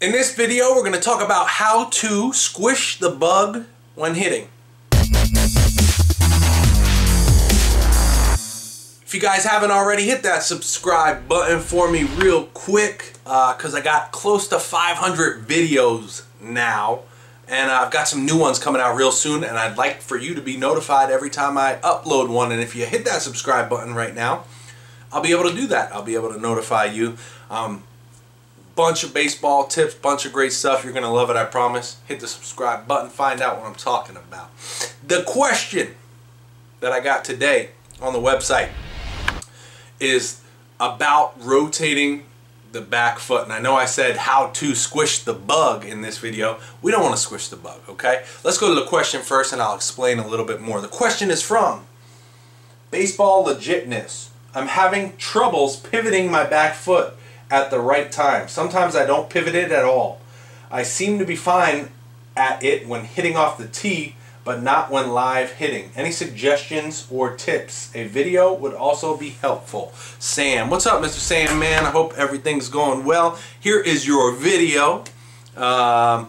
In this video, we're going to talk about how to squish the bug when hitting. If you guys haven't already, hit that subscribe button for me real quick because uh, I got close to 500 videos now and I've got some new ones coming out real soon and I'd like for you to be notified every time I upload one and if you hit that subscribe button right now I'll be able to do that. I'll be able to notify you. Um, bunch of baseball tips, bunch of great stuff. You're going to love it, I promise. Hit the subscribe button, find out what I'm talking about. The question that I got today on the website is about rotating the back foot. And I know I said how to squish the bug in this video. We don't want to squish the bug, okay? Let's go to the question first and I'll explain a little bit more. The question is from Baseball Legitness. I'm having troubles pivoting my back foot at the right time. Sometimes I don't pivot it at all. I seem to be fine at it when hitting off the tee, but not when live hitting. Any suggestions or tips? A video would also be helpful. Sam, what's up Mr. Sam man? I hope everything's going well. Here is your video. Um,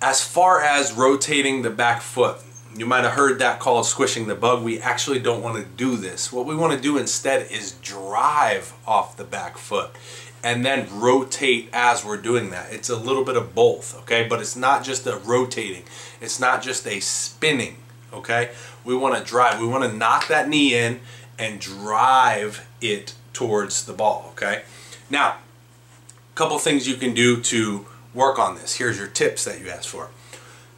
as far as rotating the back foot, you might have heard that called squishing the bug. We actually don't want to do this. What we want to do instead is drive off the back foot and then rotate as we're doing that. It's a little bit of both, okay? But it's not just a rotating. It's not just a spinning, okay? We want to drive. We want to knock that knee in and drive it towards the ball, okay? Now, a couple things you can do to work on this. Here's your tips that you asked for.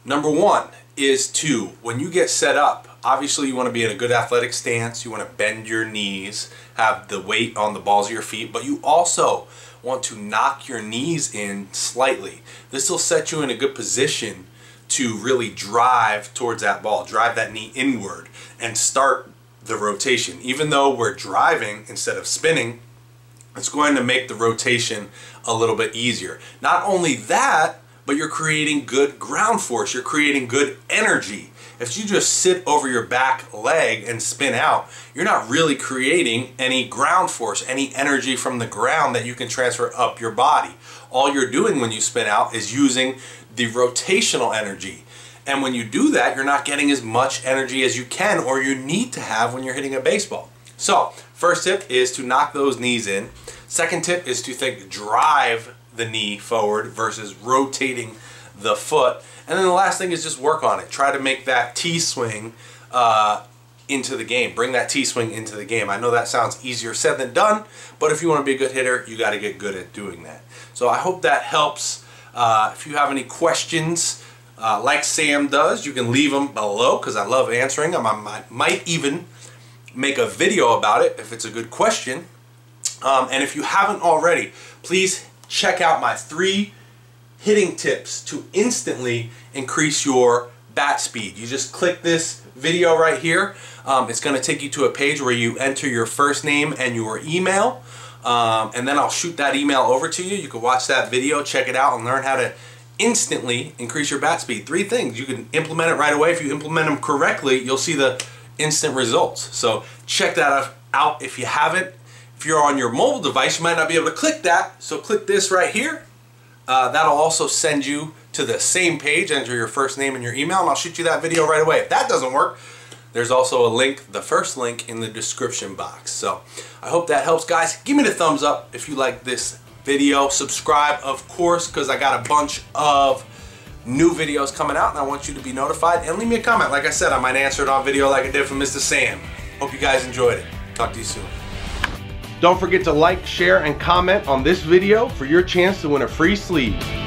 Number one is to, when you get set up, obviously you want to be in a good athletic stance, you want to bend your knees, have the weight on the balls of your feet, but you also want to knock your knees in slightly. This will set you in a good position to really drive towards that ball, drive that knee inward and start the rotation. Even though we're driving instead of spinning, it's going to make the rotation a little bit easier. Not only that, but you're creating good ground force. You're creating good energy. If you just sit over your back leg and spin out, you're not really creating any ground force, any energy from the ground that you can transfer up your body. All you're doing when you spin out is using the rotational energy. And when you do that, you're not getting as much energy as you can or you need to have when you're hitting a baseball. So, first tip is to knock those knees in. Second tip is to think drive the knee forward versus rotating the foot. And then the last thing is just work on it. Try to make that tee swing uh, into the game. Bring that tee swing into the game. I know that sounds easier said than done, but if you want to be a good hitter, you got to get good at doing that. So I hope that helps. Uh, if you have any questions, uh, like Sam does, you can leave them below because I love answering them. I might even make a video about it if it's a good question. Um, and if you haven't already, please check out my three hitting tips to instantly increase your bat speed. You just click this video right here. Um, it's going to take you to a page where you enter your first name and your email. Um, and then I'll shoot that email over to you. You can watch that video, check it out, and learn how to instantly increase your bat speed. Three things. You can implement it right away. If you implement them correctly, you'll see the instant results. So check that out if you haven't. If you're on your mobile device, you might not be able to click that. So click this right here. Uh, that'll also send you to the same page. Enter your first name and your email, and I'll shoot you that video right away. If that doesn't work, there's also a link, the first link in the description box. So I hope that helps, guys. Give me the thumbs up if you like this video. Subscribe, of course, because I got a bunch of new videos coming out, and I want you to be notified. And leave me a comment. Like I said, I might answer it on video like I did for Mr. Sam. Hope you guys enjoyed it. Talk to you soon. Don't forget to like, share, and comment on this video for your chance to win a free sleeve.